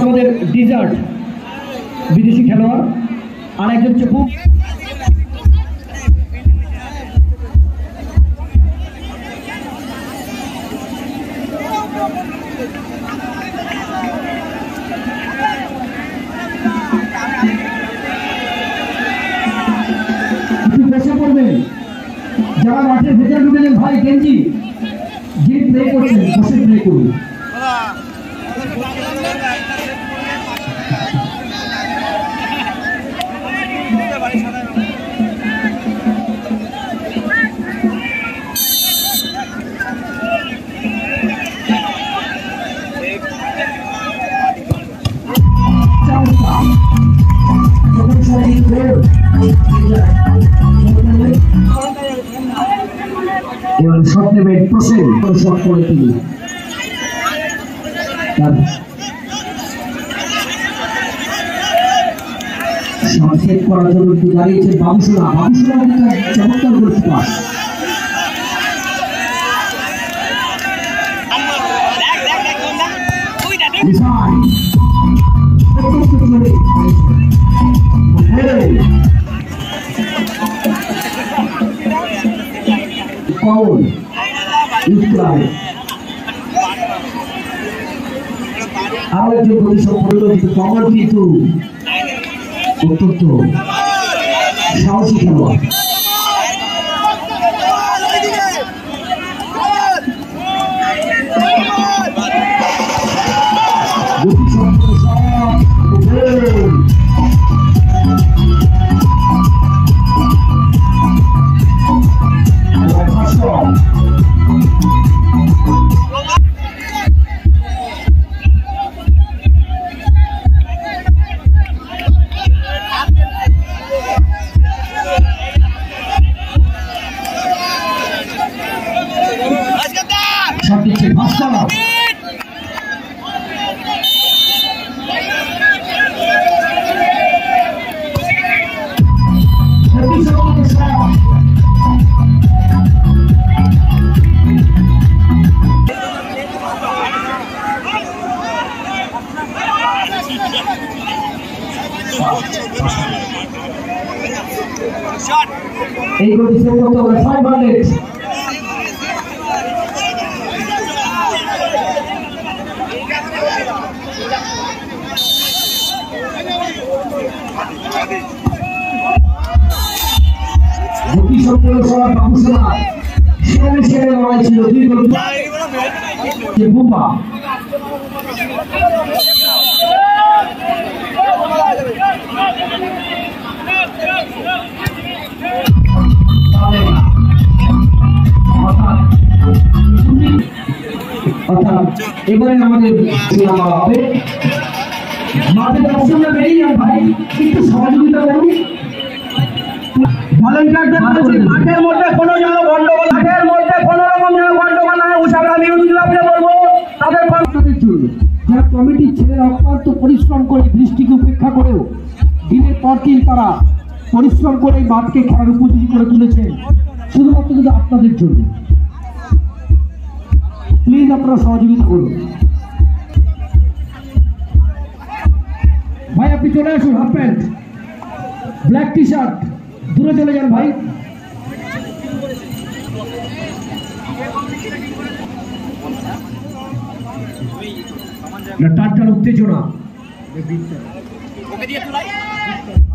আমাদের ডিজার্ট বিদেশি খেলোয়াড় আর একজন হচ্ছে খুব একটু যারা মাঠে ভেতরে ঢুকেছেন ভাই গেঞ্জি যে প্লে করছেন বসে প্লে করুন। এবং শট নেবেন প্রসেন শট করে তিনি। করার জন্য দাঁড়িয়েছে বাবুসোনা। বাবুসোনা চমৎকার করেছে Paul. Israel. আরও একজন গতি সম্পন্ন কিন্তু কমল কিন্তু অত্যন্ত সাহসী খেলোয়াড় এই গতি সেভ করতে হবে সেখানে সেখানে লড়াই ছিল। দুই গতি যে। অর্থাৎ এবারে আমাদের সিনেমা হবে। মাঠে দর্শকরা বেরিয়ে যান ভাই। একটু সহযোগিতা করুন। ভলেন্টিয়ারদের মাঠের মধ্যে কোনো যেন গন্ডগোল মাঠের মধ্যে কোনো রকম যেন গন্ডগোল না হয় ক্লাবকে বলব তাদের জন্য যারা কমিটির ছেলেরা অক্লান্ত পরিশ্রম করে বৃষ্টিকে উপেক্ষা করেও পর তারা পরিশ্রম করে মাঠকে খেলার উপযোগী করে তুলেছেন শুধুমাত্র কিন্তু আপনাদের জন্য। প্লিজ আপনারা সহযোগিতা করুন। ভাই, আপনি চলে আসুন, half pant, black T shirt দূরে চলে যান ভাই। টাটকার উত্তেজনা। पे दिया तू